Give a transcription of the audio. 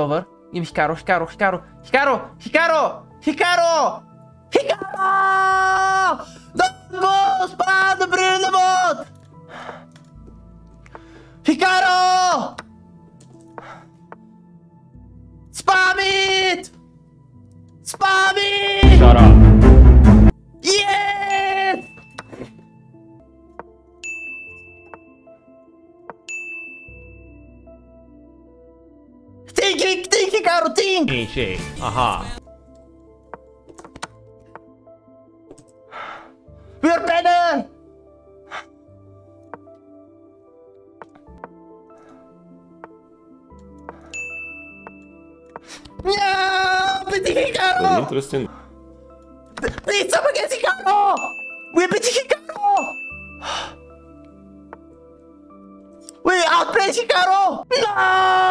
over. Give me Hikaru, Hikaru, Hikaru, Hikaru, Hikaru, Hikaru! Hikaru! Don't move! Spam! Bryr deg mot! Hikaru! Think, think, think, Hikaru, think! Shake. Aha. We're better! No! Pretty Very Hikaru! interesting. Please, up against Hikaru! We're beating Hikaru! We outplayed Hikaru! No!